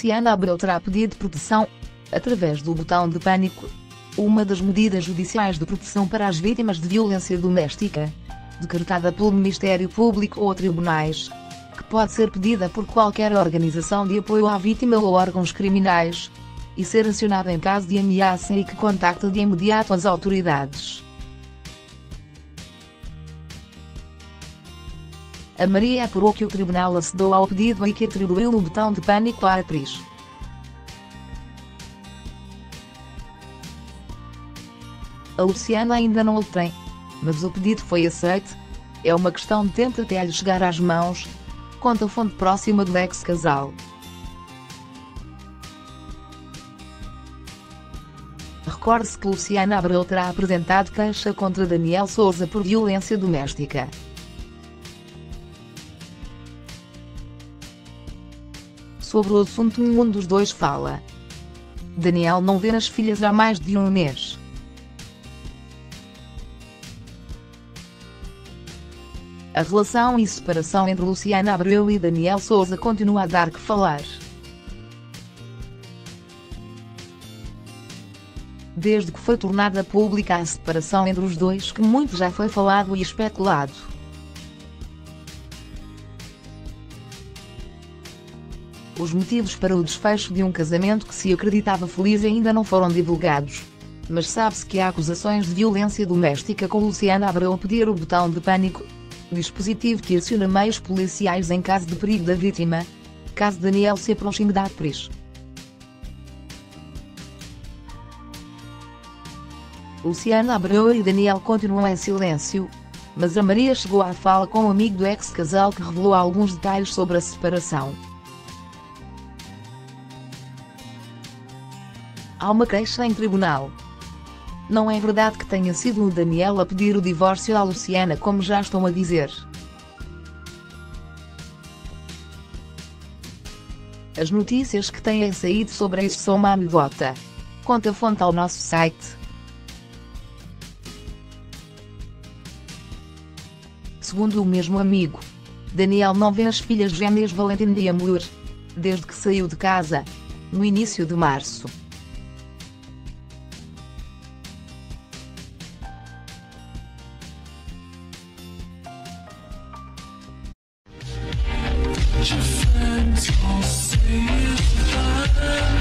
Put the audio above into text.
Luciana Abreu terá pedido proteção através do botão de pânico, uma das medidas judiciais de proteção para as vítimas de violência doméstica, decretada pelo Ministério Público ou tribunais, que pode ser pedida por qualquer organização de apoio à vítima ou órgãos criminais, e ser acionada em caso de ameaça e que contacta de imediato as autoridades. A Maria apurou que o tribunal acedeu ao pedido e que atribuiu o botão de pânico à atriz. A Luciana ainda não o tem, mas o pedido foi aceito. É uma questão de tempo até lhe chegar às mãos, conta a fonte próxima do ex-casal. Recorde-se que Luciana Abreu terá apresentado queixa contra Daniel Souza por violência doméstica. Sobre o assunto um dos dois fala. Daniel não vê as filhas há mais de um mês. A relação e separação entre Luciana Abreu e Daniel Souza continua a dar que falar. Desde que foi tornada pública a separação entre os dois que muito já foi falado e especulado. Os motivos para o desfecho de um casamento que se acreditava feliz ainda não foram divulgados. Mas sabe-se que há acusações de violência doméstica com Luciana Abreu a pedir o botão de pânico. Dispositivo que aciona meios policiais em caso de perigo da vítima. Caso Daniel se aproxime da atriz. Luciana Abreu e Daniel continuam em silêncio. Mas a Maria chegou à fala com um amigo do ex-casal que revelou alguns detalhes sobre a separação. Há uma queixa em tribunal. Não é verdade que tenha sido o Daniel a pedir o divórcio à Luciana, como já estão a dizer. As notícias que têm saído sobre isso são uma anedota. Conta fonte ao nosso site. Segundo o mesmo amigo, Daniel não vê as filhas gêmeas Valentina e Amor desde que saiu de casa, no início de março. your friends will see you.